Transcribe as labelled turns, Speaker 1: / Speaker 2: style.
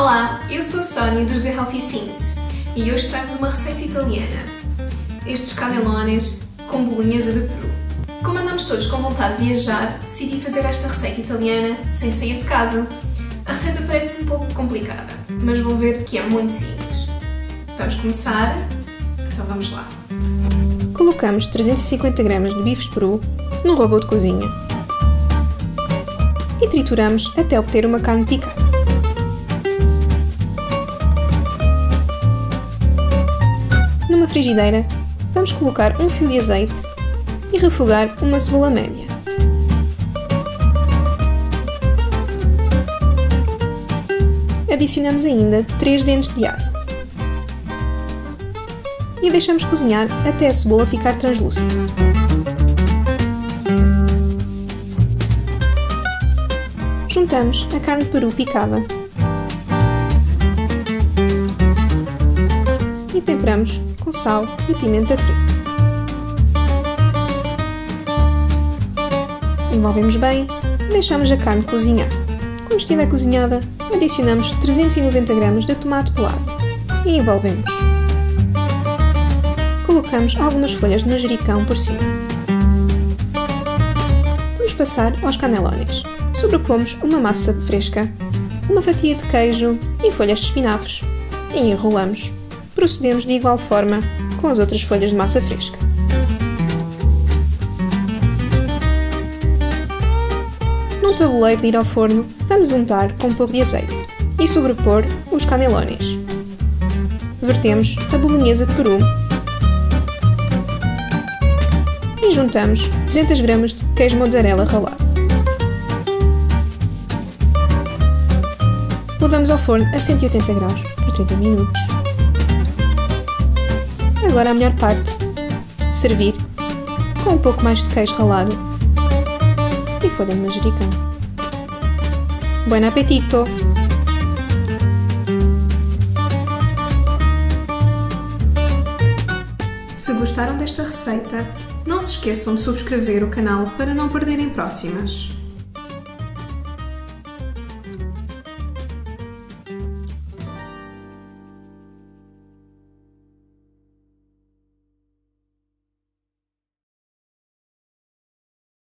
Speaker 1: Olá, eu sou a Sónia dos The Healthy Scenes e hoje trago-vos uma receita italiana. Estes canelones com bolinhas de peru. Como andamos todos com vontade de viajar, decidi fazer esta receita italiana sem sair de casa. A receita parece um pouco complicada, mas vão ver que é muito simples. Vamos começar? Então vamos lá.
Speaker 2: Colocamos 350 gramas de bifes peru num robô de cozinha e trituramos até obter uma carne picada. Numa frigideira, vamos colocar um fio de azeite e refogar uma cebola média. Adicionamos ainda 3 dentes de alho. E deixamos cozinhar até a cebola ficar translúcida. Juntamos a carne de peru picada e temperamos com sal e pimenta preta. Envolvemos bem e deixamos a carne cozinhar. Quando estiver cozinhada, adicionamos 390 gramas de tomate pelado e envolvemos. Colocamos algumas folhas de manjericão por cima. Vamos passar aos canelones. Sobrepomos uma massa fresca, uma fatia de queijo e folhas de espinafres e enrolamos. Procedemos de igual forma com as outras folhas de massa fresca. Num tabuleiro de ir ao forno, vamos untar com um pouco de azeite e sobrepor os canelones. Vertemos a bolonhesa de peru e juntamos 200 gramas de queijo mozzarella ralado. Levamos ao forno a 180 graus por 30 minutos. Agora a melhor parte: servir com um pouco mais de queijo ralado e folha de manjericão. Bom apetito!
Speaker 1: Se gostaram desta receita, não se esqueçam de subscrever o canal para não perderem próximas.